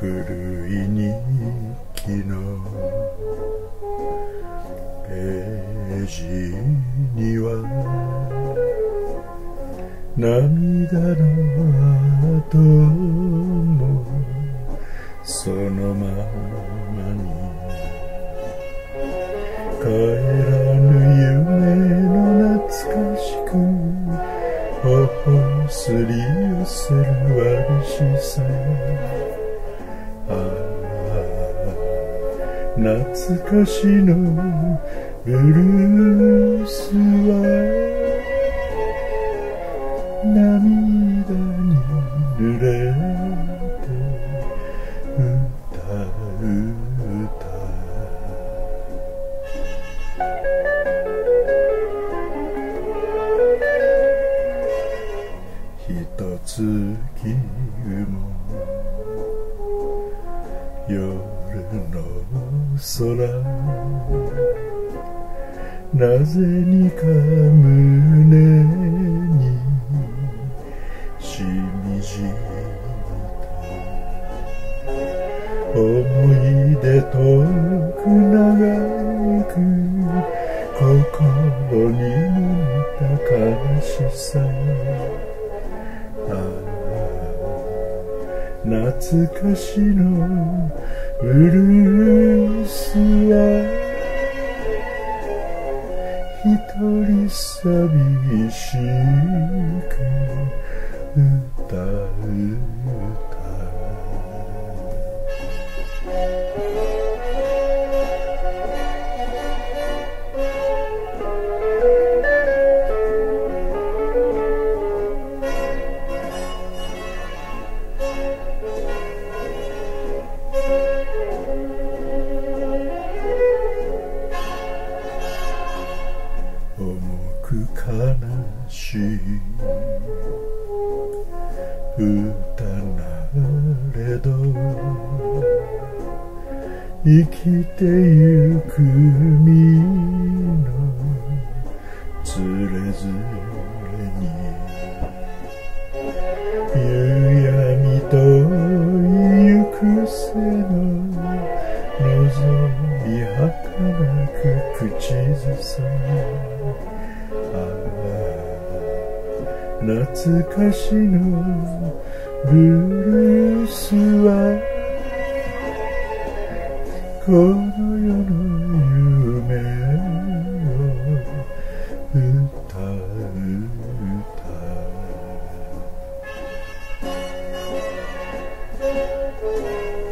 古い日記のページには涙の跡もそのままに帰らぬ夢の懐かしく頬すり寄せるわりしさ。懐かしのブルースは。夜の空。なぜにか胸にしみじみた思い出と懐かしのブルースは一人寂しく歌う重く悲しい。歌なれど。生きてゆく水を見はかなく口ずさむ懐かしのブルースはこの世の夢を歌う。歌